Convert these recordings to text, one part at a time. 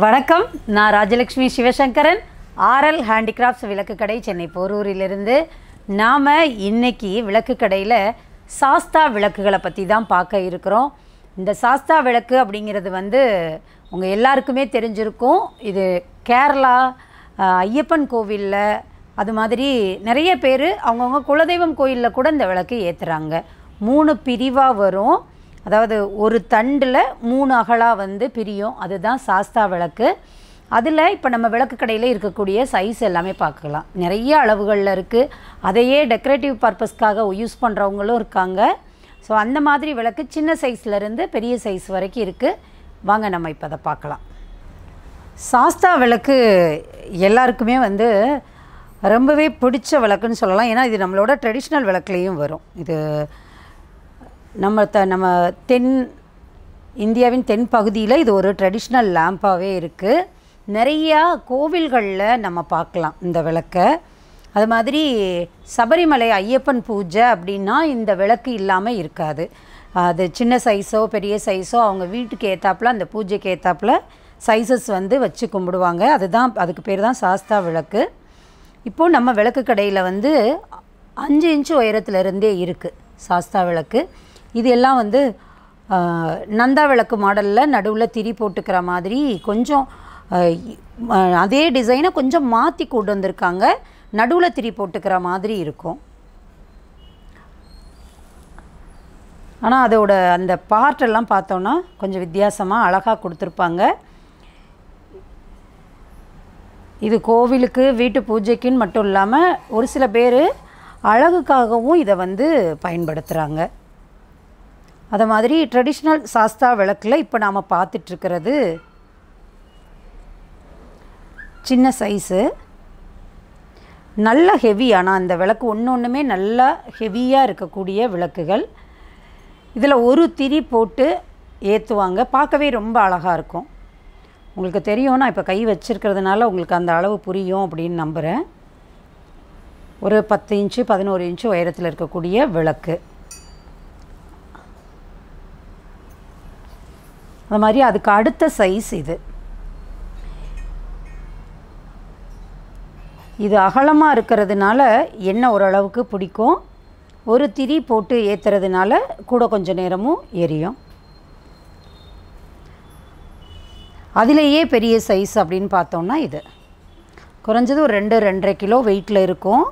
வணக்கம். நான் Rajalakshmi Sivasankaran. RL handicrafts விளக்கு கடை சென்னை போரூரிலிருந்து. நாம் இன்னைக்கு விளக்கு கடையில் சாஸ்தா விளக்குகளை பற்றி தான் பார்க்க இருக்கிறோம். இந்த சாஸ்தா விளக்கு அப்படிங்கிறது வந்து உங்கள் எல்லாருக்குமே தெரிஞ்சிருக்கும். இது கேரளா ஐயப்பன் கோவிலில் அது மாதிரி நிறைய பேர் அவங்கவுங்க குலதெய்வம் கோயிலில் கூட இந்த விளக்கு ஏற்றுறாங்க மூணு பிரிவாக வரும். அதாவது ஒரு தண்டில் மூணு அகலாக வந்து பிரியும். அதுதான் சாஸ்தா விளக்கு. அதில் இப்போ நம்ம விளக்கு கடையில் இருக்கக்கூடிய சைஸ் எல்லாமே பார்க்கலாம். நிறைய அளவுகளில் இருக்குது அதையே டெக்கரேட்டிவ் பர்பஸ்க்காக யூஸ் பண்ணுறவங்களும் இருக்காங்க. ஸோ அந்த மாதிரி விளக்கு சின்ன சைஸ்லேருந்து பெரிய சைஸ் வரைக்கும் இருக்குது வாங்க நம்ம இப்போ அதை பார்க்கலாம். சாஸ்தா விளக்கு எல்லாருக்குமே வந்து ரொம்பவே பிடிச்ச விளக்குன்னு சொல்லலாம். ஏன்னா இது நம்மளோட ட்ரெடிஷ்னல் விளக்குலேயும் வரும். இது நம்ம த நம்ம தென் இந்தியாவின் தென் பகுதியில் இது ஒரு ட்ரெடிஷ்னல் லேம்பாகவே இருக்குது நிறையா கோவில்களில் நம்ம பார்க்கலாம் இந்த விளக்கை. அது மாதிரி சபரிமலை ஐயப்பன் பூஜை அப்படின்னா இந்த விளக்கு இல்லாமல் இருக்காது. அது சின்ன சைஸோ பெரிய சைஸோ அவங்க வீட்டுக்கு ஏற்றாப்புல அந்த பூஜைக்கு ஏற்றாப்புல சைஸஸ் வந்து வச்சு கும்பிடுவாங்க. அதுதான் அதுக்கு பேர் தான் சாஸ்தா விளக்கு. இப்போது நம்ம விளக்கு கடையில் வந்து அஞ்சு இன்ச்சு உயரத்துலேருந்தே இருக்குது சாஸ்தா விளக்கு. இது எல்லாம் வந்து நந்தா விளக்கு மாடலில் நடுவில் திரி போட்டுக்கிற மாதிரி கொஞ்சம் அதே டிசைனை கொஞ்சம் மாற்றி கொண்டு வந்திருக்காங்க. நடுவில் திரி போட்டுக்கிற மாதிரி இருக்கும். ஆனால் அதோட அந்த பார்ட்டெல்லாம் பார்த்தோன்னா கொஞ்சம் வித்தியாசமாக அழகாக கொடுத்துருப்பாங்க. இது கோவிலுக்கு வீட்டு பூஜைக்குன்னு மட்டும் இல்லாமல் ஒரு சில பேர் அழகுக்காகவும் இதை வந்து பயன்படுத்துகிறாங்க அதை மாதிரி ட்ரெடிஷ்னல் சாஸ்தா விளக்கில் இப்போ நாம் பார்த்துட்ருக்கிறது சின்ன சைஸு நல்ல ஹெவி ஆனால் அந்த விளக்கு ஒன்று ஒன்றுமே நல்லா ஹெவியாக இருக்கக்கூடிய விளக்குகள். இதில் ஒரு திரி போட்டு ஏற்றுவாங்க பார்க்கவே ரொம்ப அழகாக இருக்கும். உங்களுக்கு தெரியும் நான் இப்போ கை வச்சுருக்கிறதுனால உங்களுக்கு அந்த அளவு புரியும் அப்படின்னு நம்புகிறேன் ஒரு பத்து இன்ச்சு பதினோரு இன்ச்சு உயரத்தில் இருக்கக்கூடிய விளக்கு. அது மாதிரி அதுக்கு அடுத்த சைஸ் இது. இது அகலமாக இருக்கிறதுனால எண்ணெய் ஓரளவுக்கு பிடிக்கும். ஒரு திரி போட்டு ஏற்றுறதுனால கூட கொஞ்சம் நேரமும் எரியும். அதிலேயே பெரிய சைஸ் அப்படின்னு பார்த்தோம்னா இது. குறைஞ்சது ஒரு ரெண்டு ரெண்டரை கிலோ வெயிட்டில் இருக்கும்.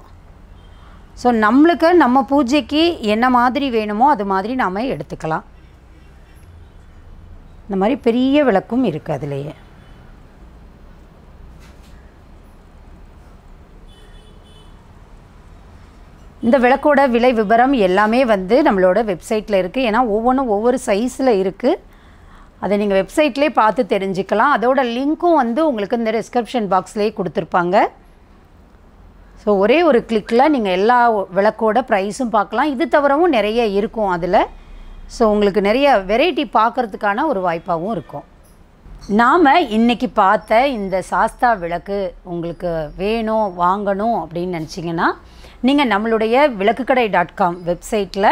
ஸோ நம்மளுக்கு நம்ம பூஜைக்கு என்ன மாதிரி வேணுமோ அது மாதிரி நாம் எடுத்துக்கலாம். இந்த மாதிரி பெரிய விளக்கும் இருக்குது அதுலேயே. இந்த விளக்கோட விலை விவரம் எல்லாமே வந்து நம்மளோட வெப்சைட்டில் இருக்குது ஏன்னா ஒவ்வொன்றும் ஒவ்வொரு சைஸில் இருக்குது அதை நீங்கள் வெப்சைட்லேயே பார்த்து தெரிஞ்சுக்கலாம். அதோட லிங்க்கும் வந்து உங்களுக்கு இந்த டிஸ்கிரிப்ஷன் பாக்ஸ்லேயே கொடுத்துருப்பாங்க. ஸோ ஒரே ஒரு கிளிக்கில் நீங்கள் எல்லா விளக்கோட ப்ரைஸும் பார்க்கலாம். இது தவிரவும் நிறைய இருக்கும் அதில். ஸோ உங்களுக்கு நிறைய வெரைட்டி பார்க்குறதுக்கான ஒரு வாய்ப்பாகவும் இருக்கும். நாம் இன்றைக்கி பார்த்த இந்த சாஸ்தா விளக்கு உங்களுக்கு வேணும் வாங்கணும் அப்படின்னு நினச்சிங்கன்னா நீங்கள் நம்மளுடைய விளக்குக்கடை டாட் காம் வெப்சைட்டில்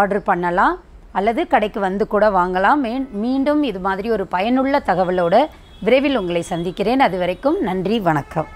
ஆர்டர் பண்ணலாம். அல்லது கடைக்கு வந்து கூட வாங்கலாம். மீ மீண்டும் இது மாதிரி ஒரு பயனுள்ள தகவலோட விரைவில் உங்களை சந்திக்கிறேன். அது வரைக்கும் நன்றி வணக்கம்.